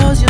cause you